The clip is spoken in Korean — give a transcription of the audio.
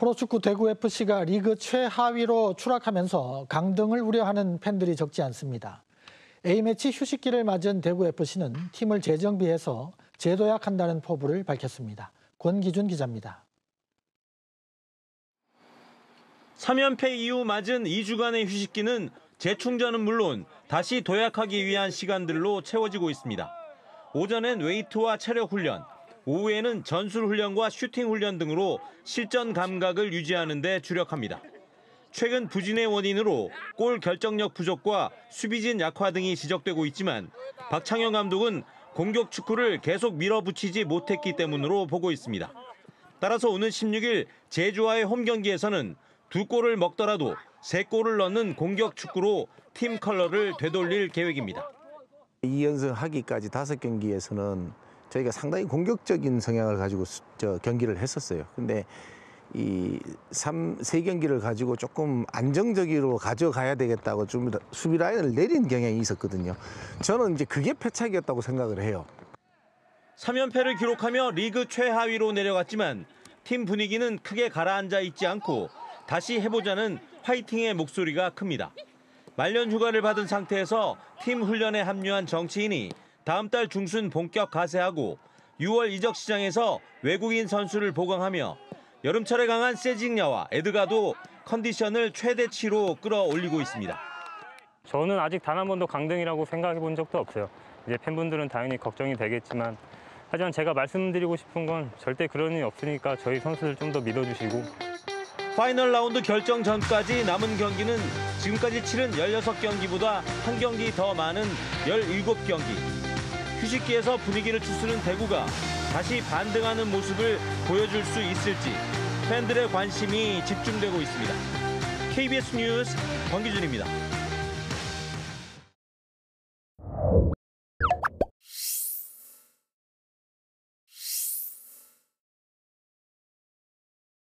프로축구 대구FC가 리그 최하위로 추락하면서 강등을 우려하는 팬들이 적지 않습니다. A매치 휴식기를 맞은 대구FC는 팀을 재정비해서 재도약한다는 포부를 밝혔습니다. 권기준 기자입니다. 3연패 이후 맞은 2주간의 휴식기는 재충전은 물론 다시 도약하기 위한 시간들로 채워지고 있습니다. 오전엔 웨이트와 체력 훈련, 오후에는 전술 훈련과 슈팅 훈련 등으로 실전 감각을 유지하는 데 주력합니다. 최근 부진의 원인으로 골 결정력 부족과 수비진 약화 등이 지적되고 있지만 박창현 감독은 공격 축구를 계속 밀어붙이지 못했기 때문으로 보고 있습니다. 따라서 오는 16일 제주와의 홈 경기에서는 두 골을 먹더라도 세 골을 넣는 공격 축구로 팀 컬러를 되돌릴 계획입니다. 2연승 하기까지 다섯 경기에서는 저희가 상당히 공격적인 성향을 가지고 수- 저 경기를 했었어요. 근데 이삼세 경기를 가지고 조금 안정적으로 가져가야 되겠다고 좀 수비 라인을 내린 경향이 있었거든요. 저는 이제 그게 패착이었다고 생각을 해요. 3연패를 기록하며 리그 최하위로 내려갔지만 팀 분위기는 크게 가라앉아 있지 않고 다시 해보자는 화이팅의 목소리가 큽니다. 말년 휴가를 받은 상태에서 팀 훈련에 합류한 정치인이 다음 달 중순 본격 가세하고 6월 이적 시장에서 외국인 선수를 보강하며 여름철에 강한 세징야와 에드가도 컨디션을 최대치로 끌어올리고 있습니다. 저는 아직 단 한 번도 강등이라고 생각해 본 적도 없어요. 이제 팬분들은 당연히 걱정이 되겠지만 하지만 제가 말씀드리고 싶은 건 절대 그런 일이 없으니까 저희 선수들 좀 더 믿어주시고 파이널 라운드 결정 전까지 남은 경기는 지금까지 치른 16경기보다 한 경기 더 많은 17경기. 휴식기에서 분위기를 추스른 대구가 다시 반등하는 모습을 보여줄 수 있을지 팬들의 관심이 집중되고 있습니다. KBS 뉴스 권기준입니다.